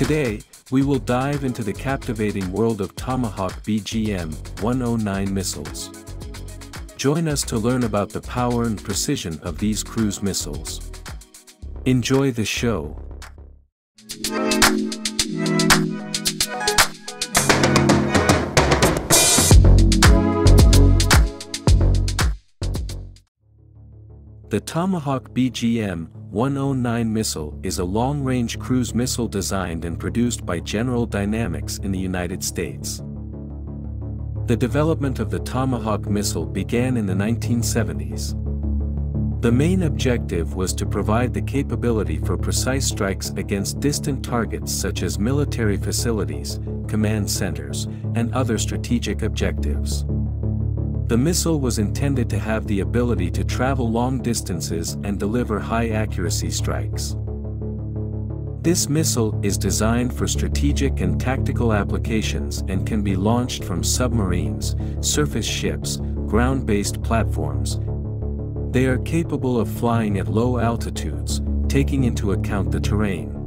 Today, we will dive into the captivating world of Tomahawk BGM-109 missiles. Join us to learn about the power and precision of these cruise missiles. Enjoy the show. The Tomahawk BGM-109 missile is a long-range cruise missile designed and produced by General Dynamics in the United States. The development of the Tomahawk missile began in the 1970s. The main objective was to provide the capability for precise strikes against distant targets such as military facilities, command centers, and other strategic objectives. The missile was intended to have the ability to travel long distances and deliver high-accuracy strikes. This missile is designed for strategic and tactical applications and can be launched from submarines, surface ships, ground-based platforms. They are capable of flying at low altitudes, taking into account the terrain.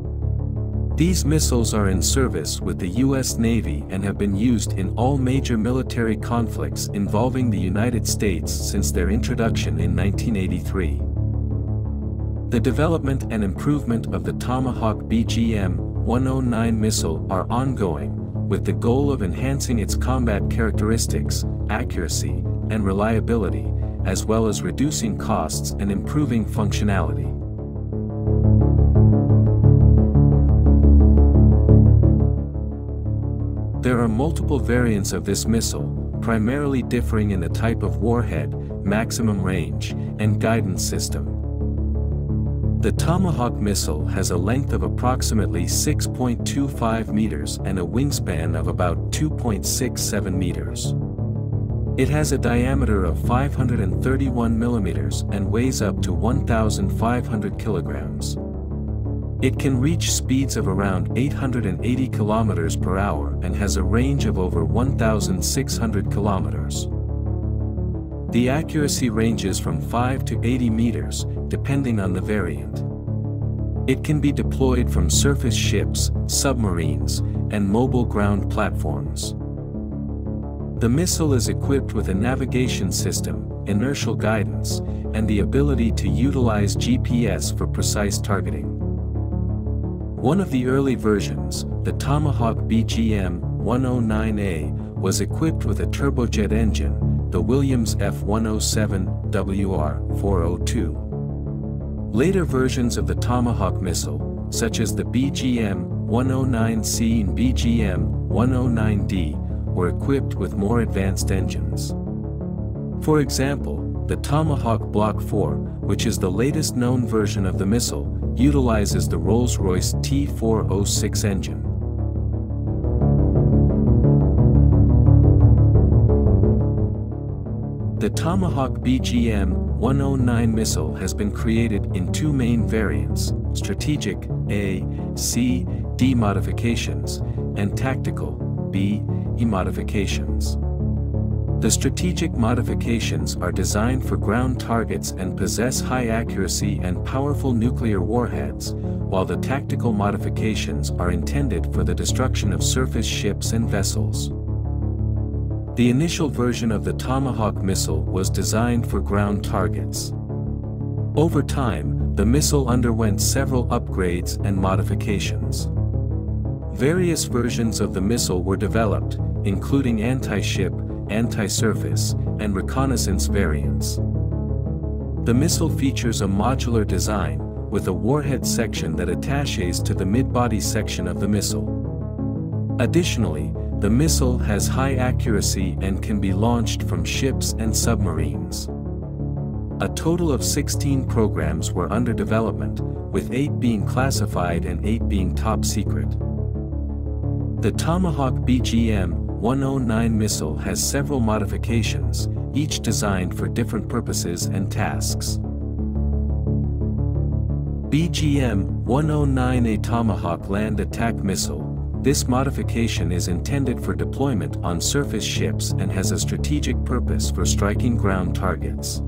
These missiles are in service with the U.S. Navy and have been used in all major military conflicts involving the United States since their introduction in 1983. The development and improvement of the Tomahawk BGM-109 missile are ongoing, with the goal of enhancing its combat characteristics, accuracy, and reliability, as well as reducing costs and improving functionality. There are multiple variants of this missile, primarily differing in the type of warhead, maximum range, and guidance system. The Tomahawk missile has a length of approximately 6.25 meters and a wingspan of about 2.67 meters. It has a diameter of 531 millimeters and weighs up to 1,500 kilograms. It can reach speeds of around 880 km per hour and has a range of over 1,600 kilometers. The accuracy ranges from 5 to 80 meters, depending on the variant. It can be deployed from surface ships, submarines, and mobile ground platforms. The missile is equipped with a navigation system, inertial guidance, and the ability to utilize GPS for precise targeting. One of the early versions, the Tomahawk BGM-109A, was equipped with a turbojet engine, the Williams F-107WR-402. Later versions of the Tomahawk missile, such as the BGM-109C and BGM-109D, were equipped with more advanced engines. For example, the Tomahawk Block 4, which is the latest known version of the missile, utilizes the Rolls-Royce T406 engine. The Tomahawk BGM-109 missile has been created in two main variants, Strategic A, C, D modifications, and Tactical B, E modifications. The strategic modifications are designed for ground targets and possess high accuracy and powerful nuclear warheads, while the tactical modifications are intended for the destruction of surface ships and vessels. The initial version of the Tomahawk missile was designed for ground targets. Over time, the missile underwent several upgrades and modifications. Various versions of the missile were developed, including anti-ship, anti-surface, and reconnaissance variants. The missile features a modular design, with a warhead section that attaches to the mid-body section of the missile. Additionally, the missile has high accuracy and can be launched from ships and submarines. A total of 16 programs were under development, with 8 being classified and 8 being top secret. The Tomahawk BGM 109 missile has several modifications, each designed for different purposes and tasks. BGM-109A Tomahawk Land Attack Missile, this modification is intended for deployment on surface ships and has a strategic purpose for striking ground targets.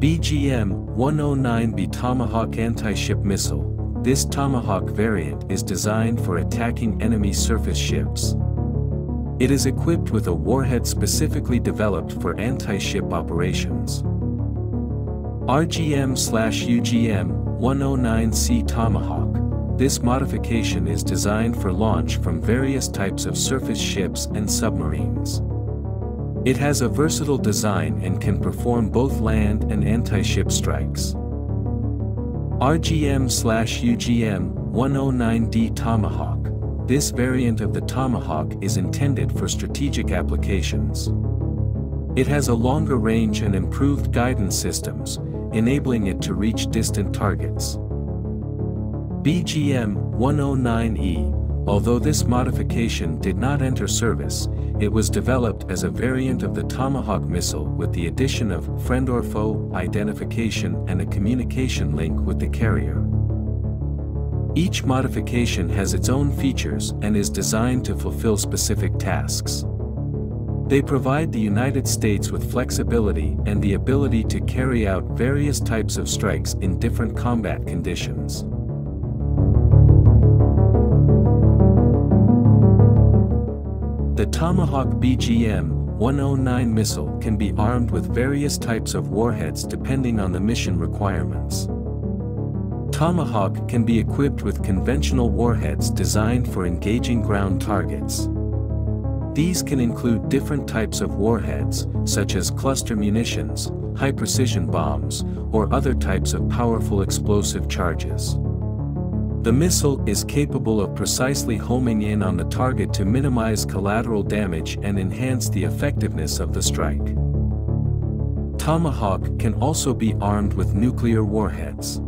BGM-109B Tomahawk Anti-Ship Missile, this Tomahawk variant is designed for attacking enemy surface ships. It is equipped with a warhead specifically developed for anti-ship operations. RGM-UGM-109C Tomahawk. This modification is designed for launch from various types of surface ships and submarines. It has a versatile design and can perform both land and anti-ship strikes. RGM-UGM-109D Tomahawk. This variant of the Tomahawk is intended for strategic applications. It has a longer range and improved guidance systems, enabling it to reach distant targets. BGM-109E, although this modification did not enter service, it was developed as a variant of the Tomahawk missile with the addition of friend or foe identification and a communication link with the carrier. Each modification has its own features and is designed to fulfill specific tasks. They provide the United States with flexibility and the ability to carry out various types of strikes in different combat conditions. The Tomahawk BGM-109 missile can be armed with various types of warheads depending on the mission requirements. Tomahawk can be equipped with conventional warheads designed for engaging ground targets. These can include different types of warheads, such as cluster munitions, high-precision bombs, or other types of powerful explosive charges. The missile is capable of precisely homing in on the target to minimize collateral damage and enhance the effectiveness of the strike. Tomahawk can also be armed with nuclear warheads.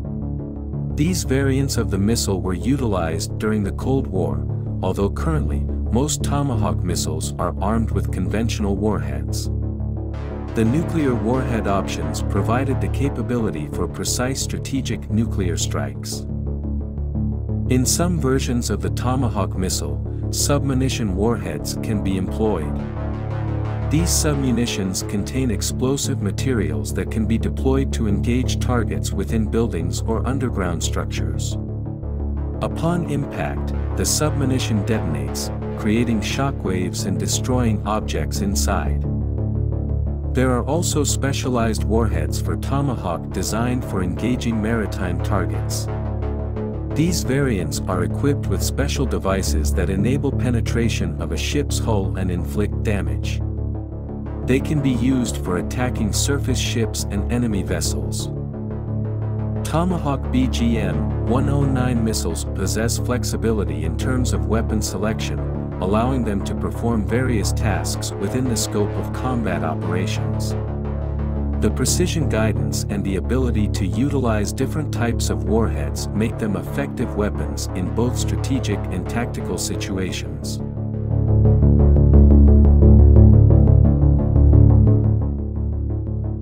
These variants of the missile were utilized during the Cold War, although currently, most Tomahawk missiles are armed with conventional warheads. The nuclear warhead options provided the capability for precise strategic nuclear strikes. In some versions of the Tomahawk missile, submunition warheads can be employed. These submunitions contain explosive materials that can be deployed to engage targets within buildings or underground structures. Upon impact, the submunition detonates, creating shockwaves and destroying objects inside. There are also specialized warheads for Tomahawk designed for engaging maritime targets. These variants are equipped with special devices that enable penetration of a ship's hull and inflict damage. They can be used for attacking surface ships and enemy vessels. Tomahawk BGM-109 missiles possess flexibility in terms of weapon selection, allowing them to perform various tasks within the scope of combat operations. The precision guidance and the ability to utilize different types of warheads make them effective weapons in both strategic and tactical situations.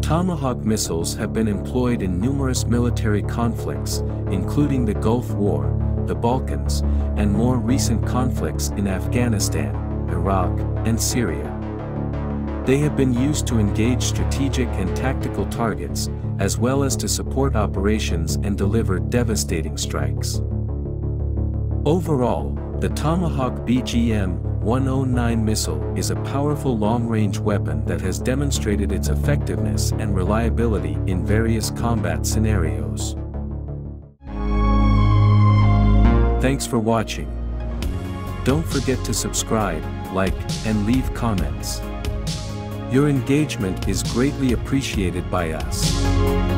Tomahawk missiles have been employed in numerous military conflicts, including the Gulf War, the Balkans, and more recent conflicts in Afghanistan, Iraq, and Syria. They have been used to engage strategic and tactical targets, as well as to support operations and deliver devastating strikes. Overall, the Tomahawk BGM-109 missile is a powerful long-range weapon that has demonstrated its effectiveness and reliability in various combat scenarios. Thanks for watching. Don't forget to subscribe, like, and leave comments. Your engagement is greatly appreciated by us.